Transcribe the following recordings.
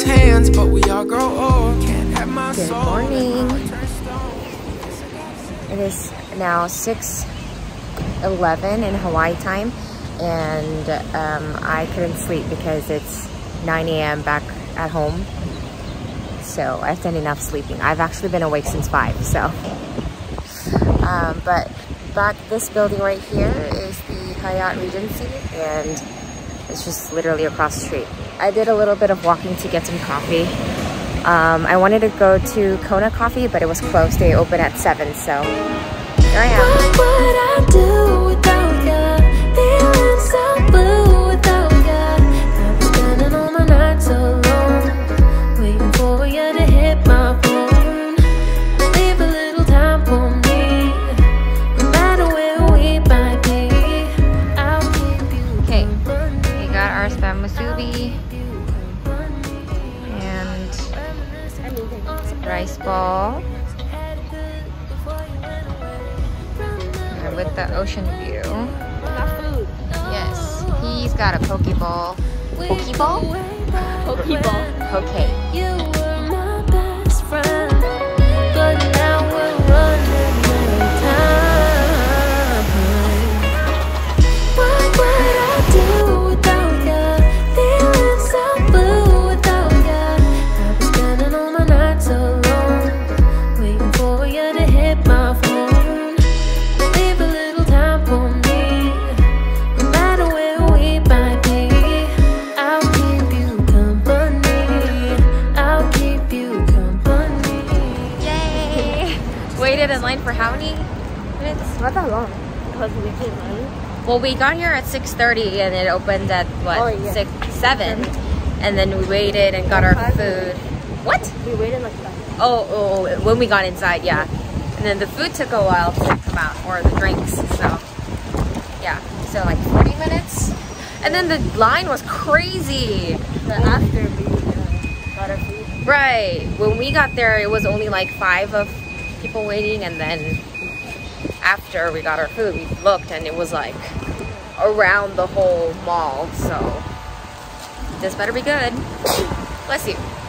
hands, but we all grow old. Can't have my Good soul. morning. It is now 6.11 in Hawaii time, and um, I couldn't sleep because it's 9 a.m. back at home. So I've done enough sleeping. I've actually been awake since 5, so. Um, but back, this building right here is the Hyatt Regency, and it's just literally across the street. I did a little bit of walking to get some coffee. Um, I wanted to go to Kona Coffee, but it was closed. They open at 7, so here I am. Rice ball. And with the ocean view. Yes, he's got a Pokeball. Pokeball? Pokeball. Okay. Not that long. Because we came. Well, we got here at 6.30 and it opened at, what, oh, yeah. 6, 7? And then we waited and got our food. What? We waited like that. Oh, oh, when we got inside, yeah. And then the food took a while to come out, or the drinks, so. Yeah, so like 40 minutes. And then the line was crazy. The after we uh, got our food. Right. When we got there, it was only like five of people waiting and then after we got our food, we looked and it was like around the whole mall. So this better be good. Bless you.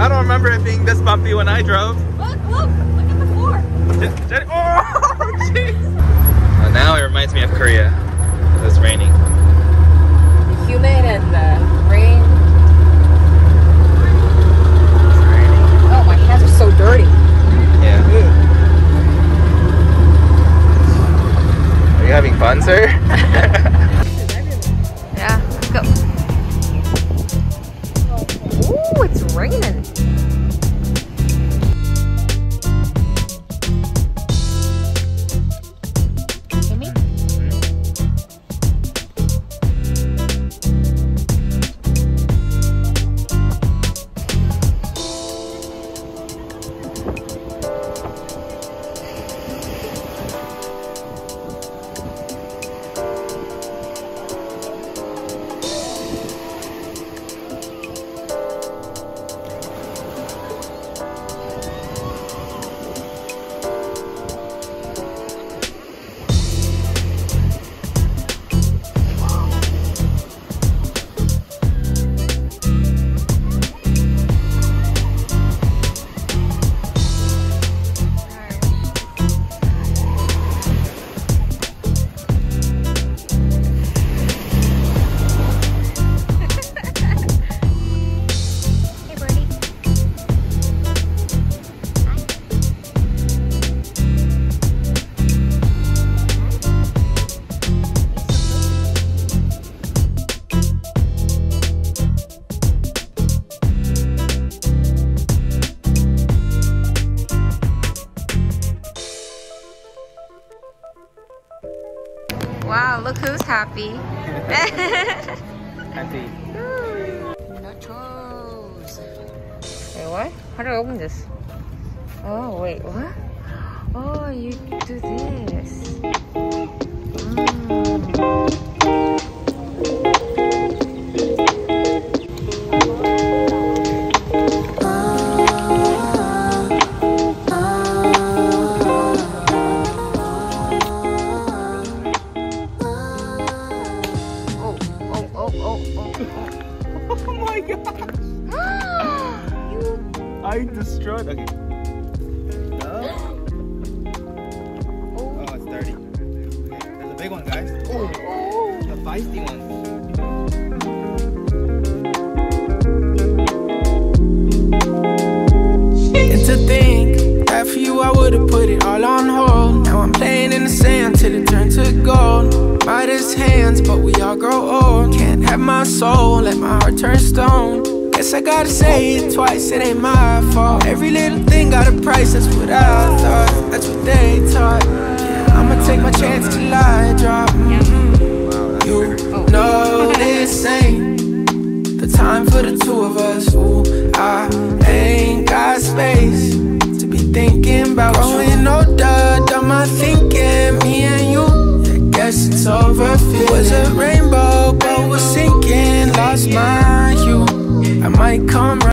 I don't remember it being this bumpy when I drove. Look, look, look at the floor. oh, jeez. Uh, now it reminds me of Korea. It's was raining. Humid and the rain. Oh, my hands are so dirty. Yeah. Are you having fun, sir? happy. Happy. Nachos. Wait, what? How do I open this? Oh, wait, what? Oh, you do this. Mm. oh. My gosh! you I destroyed. Okay. Oh, oh it's dirty. Okay, there's a big one, guys. Oh, the feisty one. Soul, let my heart turn stone. Guess I gotta say it twice, it ain't my fault. Every little thing got a price, that's what I thought. That's what they taught. Yeah, I'ma take my chance till I drop. Mhm. You know this ain't the time for the two of us. Ooh, I ain't got space to be thinking about growing older. Done my thinking, me and it's over. It was a rainbow, but was sinking. Lost my hue. I might come.